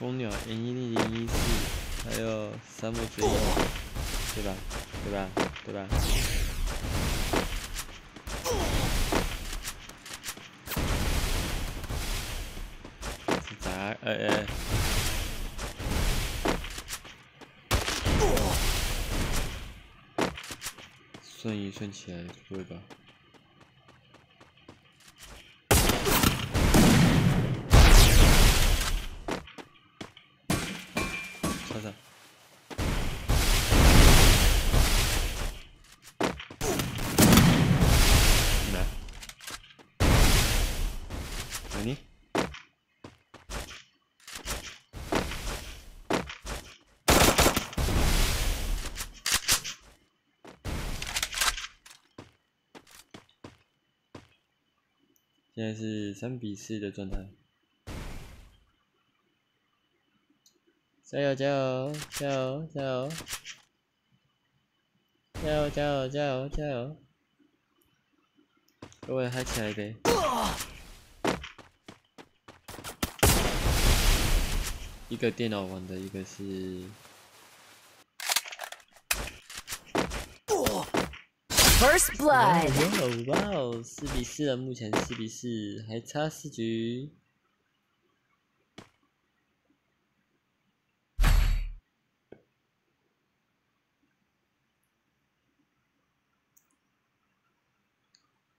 蜂鸟 N 一零零一，还有沙漠追妖，对吧？对吧？对吧？是咋？哎哎。顺一顺起来，对吧？现在是三比四的状态。加油加油加油加油！加油加油加油加油！各位嗨起来呗！一个电脑玩的，一个是 First blood。哇哦，四比四了，目前四比四，还差四局。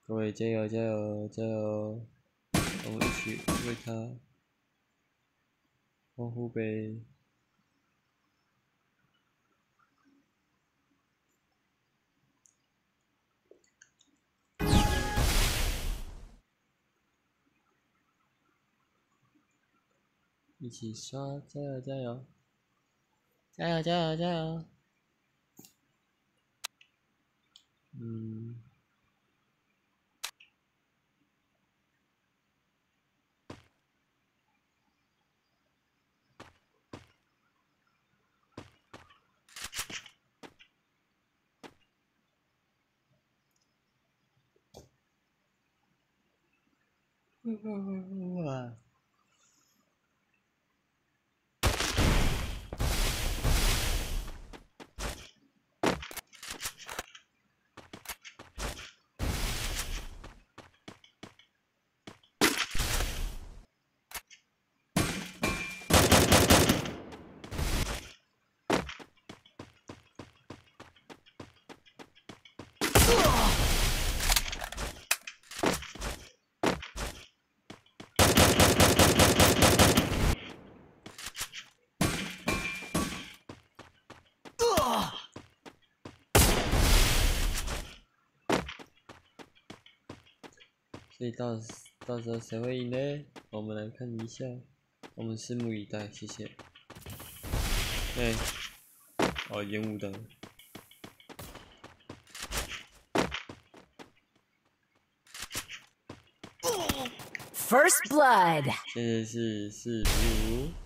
各位加油加油加油！我们一起为他欢呼呗！一起刷，加油加油，加油加油加油！嗯。哇！所以到到时候谁会赢呢？我们来看一下，我们拭目以待，谢谢。哎，哦，烟雾弹。First blood。现在是四比五。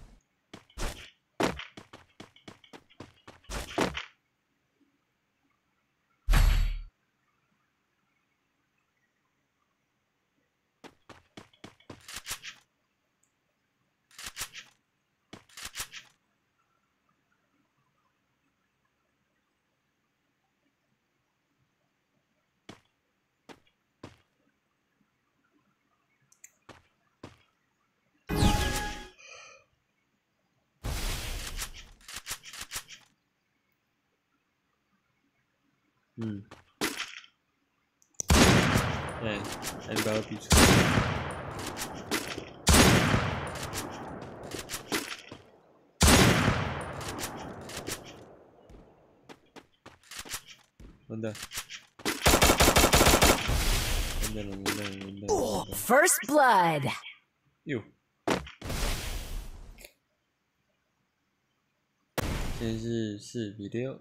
嗯，哎，还是搞个比试。好的。First blood。哟。真是死不掉。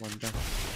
完蛋！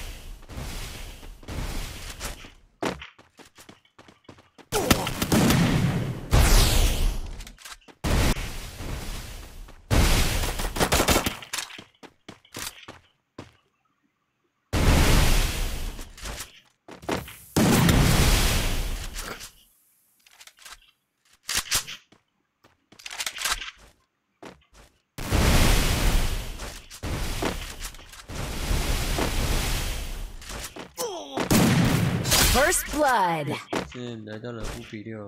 First blood. 现在来到了五比六，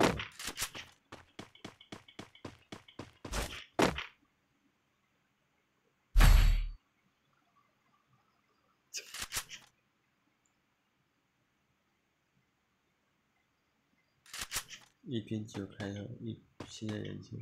一边就开了，一现在人就。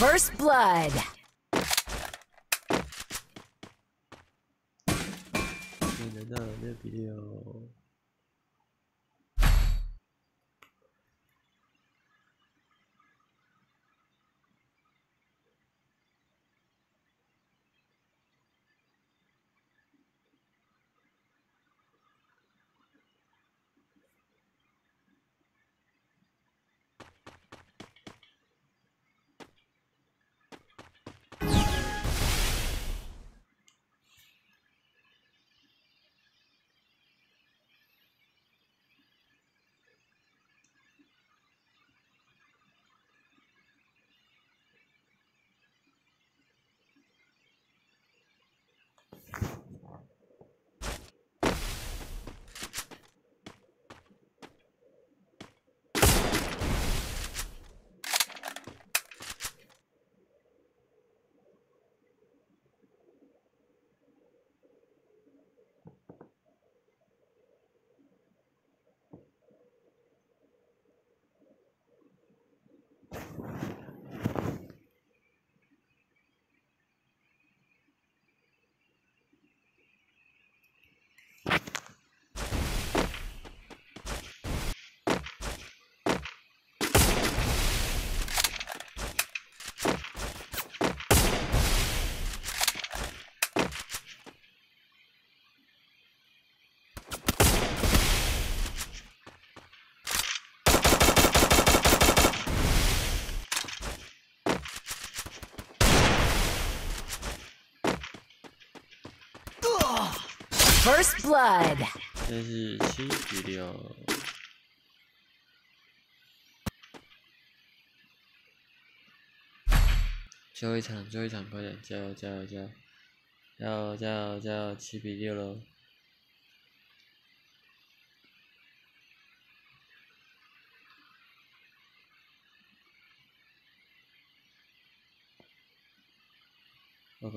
First blood. 现在来到了六比六。First blood. 现在是七比六。最后一场，最后一场，快点，加油，加油，加油，加油，加油，加油，七比六喽！我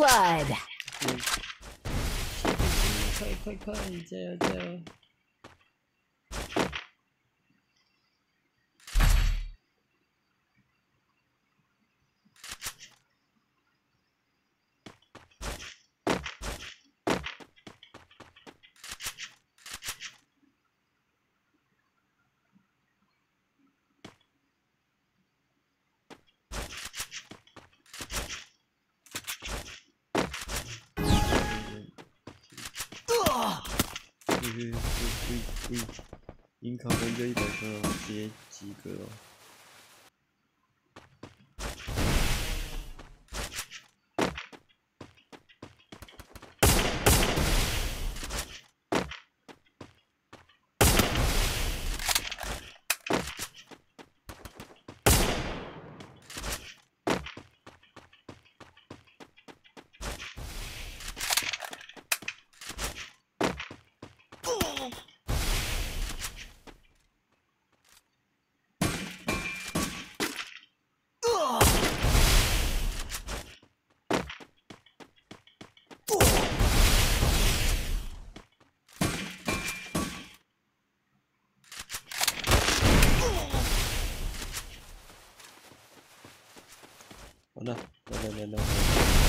blood. 嗯，快快快，加油加油！嗯，对对对，银考分就一百分哦，直接及格哦。好的，来来来来。